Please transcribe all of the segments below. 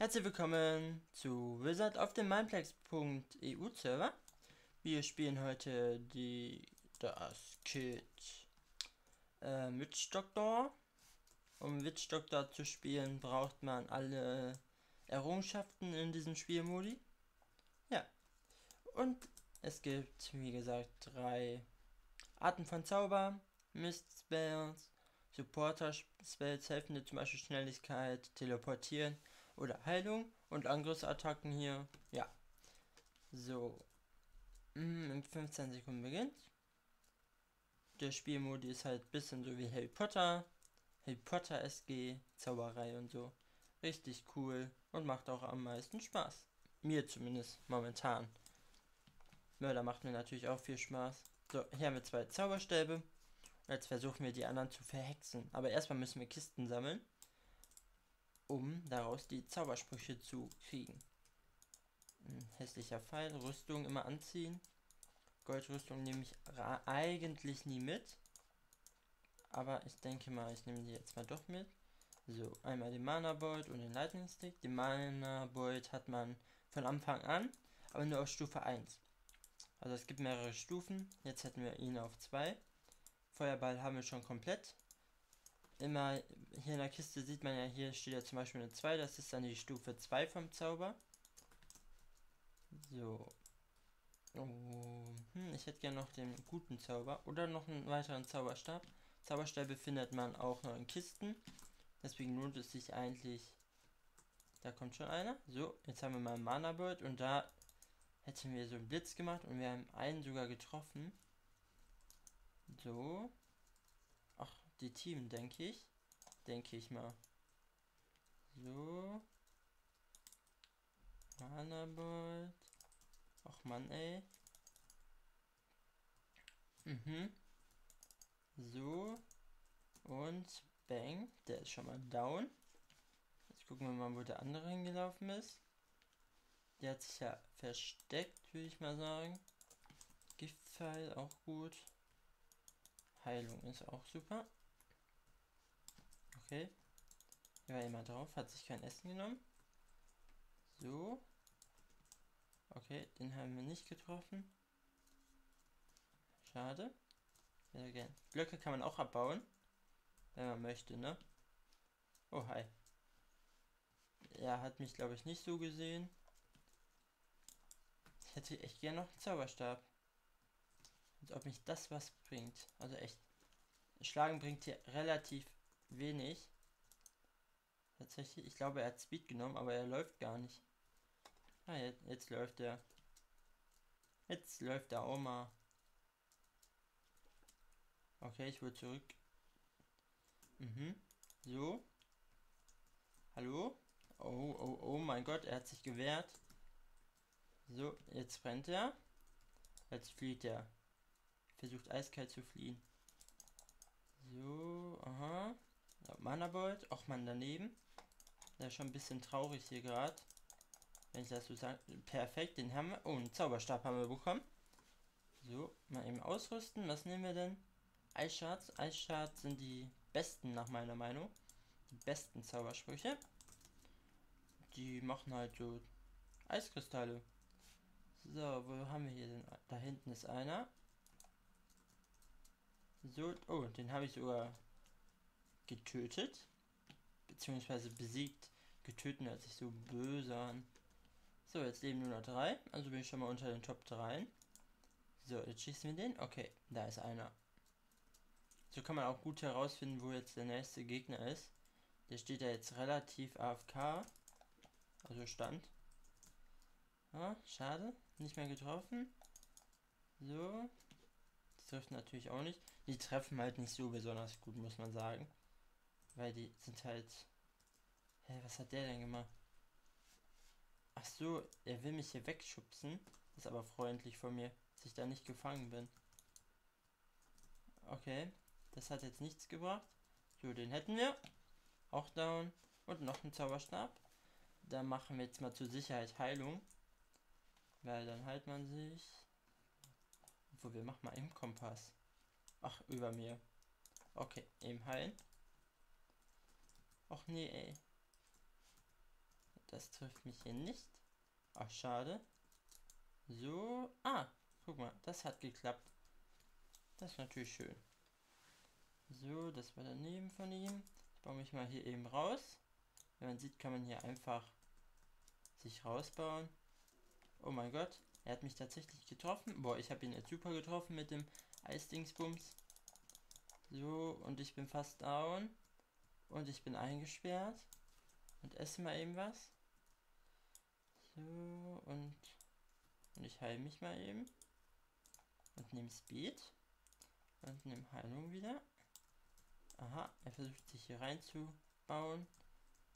Herzlich willkommen zu Wizard auf dem Mindplex.eu Server. Wir spielen heute die das Kit äh, Witch Doctor. Um Witch Doctor zu spielen, braucht man alle Errungenschaften in diesem Spielmodi. Ja. Und es gibt, wie gesagt, drei Arten von Zauber, Mist Spells, Supporter Spells helfen dir zum Beispiel Schnelligkeit, Teleportieren oder Heilung und Angriffsattacken hier. Ja. So. Mm, in 15 Sekunden beginnt. Der Spielmodi ist halt ein bisschen so wie Harry Potter. Harry Potter SG, Zauberei und so. Richtig cool und macht auch am meisten Spaß. Mir zumindest momentan. Mörder macht mir natürlich auch viel Spaß. So, hier haben wir zwei Zauberstäbe. Jetzt versuchen wir die anderen zu verhexen. Aber erstmal müssen wir Kisten sammeln um daraus die Zaubersprüche zu kriegen. Ein hässlicher Pfeil, Rüstung immer anziehen. Goldrüstung nehme ich eigentlich nie mit. Aber ich denke mal, ich nehme die jetzt mal doch mit. So, einmal den Mana Bolt und den Lightning Stick. Den Mana Bolt hat man von Anfang an, aber nur auf Stufe 1. Also es gibt mehrere Stufen. Jetzt hätten wir ihn auf 2. Feuerball haben wir schon komplett immer hier in der Kiste sieht man ja, hier steht ja zum Beispiel eine 2, das ist dann die Stufe 2 vom Zauber. So. Oh, hm, ich hätte gerne noch den guten Zauber oder noch einen weiteren Zauberstab. Zauberstäbe findet man auch noch in Kisten. Deswegen lohnt es sich eigentlich. Da kommt schon einer. So, jetzt haben wir mal Mana Bird und da hätten wir so einen Blitz gemacht und wir haben einen sogar getroffen. So die Team, denke ich. Denke ich mal. So. Manabolt. Ach man, ey. Mhm. So. Und Bang. Der ist schon mal down. Jetzt gucken wir mal, wo der andere hingelaufen ist. Der hat sich ja versteckt, würde ich mal sagen. Giftpfeil auch gut. Heilung ist auch super. Okay. Hier war jemand drauf, hat sich kein Essen genommen. So. Okay, den haben wir nicht getroffen. Schade. Sehr gern. Blöcke kann man auch abbauen. Wenn man möchte, ne? Oh, hi. Er hat mich, glaube ich, nicht so gesehen. Ich hätte echt gern noch einen Zauberstab. Als ob mich das was bringt. Also echt. Schlagen bringt hier relativ wenig. Tatsächlich, ich glaube, er hat Speed genommen, aber er läuft gar nicht. Ah, jetzt, jetzt läuft er. Jetzt läuft der mal. Okay, ich will zurück. Mhm. So. Hallo? Oh, oh, oh mein Gott, er hat sich gewehrt. So, jetzt brennt er. Jetzt flieht er. Versucht eiskalt zu fliehen. So, aha. Manabolt, auch mal daneben. Der ist schon ein bisschen traurig hier gerade. Wenn ich das so sage. Perfekt, den haben wir. Oh, einen Zauberstab haben wir bekommen. So, mal eben ausrüsten. Was nehmen wir denn? Eisshards. Eisshards sind die besten nach meiner Meinung. Die besten Zaubersprüche. Die machen halt so Eiskristalle. So, wo haben wir hier denn? Da hinten ist einer. So, oh, den habe ich sogar getötet. Beziehungsweise besiegt. Getötet hört sich so böse an. So, jetzt leben nur noch drei. Also bin ich schon mal unter den Top 3. So, jetzt schießen wir den. Okay, da ist einer. So kann man auch gut herausfinden, wo jetzt der nächste Gegner ist. Der steht ja jetzt relativ AFK. Also stand. Ah, schade. Nicht mehr getroffen. So. Die trifft natürlich auch nicht. Die treffen halt nicht so besonders gut, muss man sagen. Weil die sind halt. Hä, was hat der denn gemacht? Ach so, er will mich hier wegschubsen. Ist aber freundlich von mir, dass ich da nicht gefangen bin. Okay, das hat jetzt nichts gebracht. So, den hätten wir. Auch down. Und noch ein Zauberstab. Da machen wir jetzt mal zur Sicherheit Heilung. Weil dann heilt man sich. Obwohl, wir machen mal im Kompass. Ach, über mir. Okay, eben heilen. Och nee, ey. das trifft mich hier nicht. Ach, schade. So. Ah, guck mal, das hat geklappt. Das ist natürlich schön. So, das war daneben von ihm. Ich baue mich mal hier eben raus. Wie man sieht, kann man hier einfach sich rausbauen. Oh mein Gott, er hat mich tatsächlich getroffen. Boah, ich habe ihn jetzt super getroffen mit dem Eisdingsbums. So, und ich bin fast down. Und ich bin eingesperrt. Und esse mal eben was. So, und, und ich heile mich mal eben. Und nehme Speed. Und nehme Heilung wieder. Aha, er versucht sich hier reinzubauen.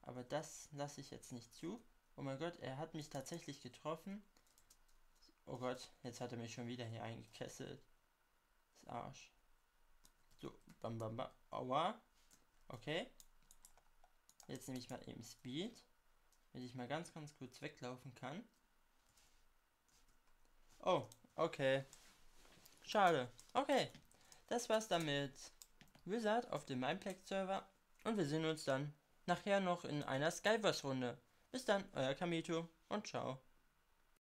Aber das lasse ich jetzt nicht zu. Oh mein Gott, er hat mich tatsächlich getroffen. Oh Gott, jetzt hat er mich schon wieder hier eingekesselt. Das Arsch. So, bam bam bam. Aua. Okay. Jetzt nehme ich mal eben Speed. Damit ich mal ganz, ganz kurz weglaufen kann. Oh, okay. Schade. Okay. Das war's damit. Wizard auf dem Mineplex-Server. Und wir sehen uns dann nachher noch in einer Skywars-Runde. Bis dann, euer Kamito und ciao.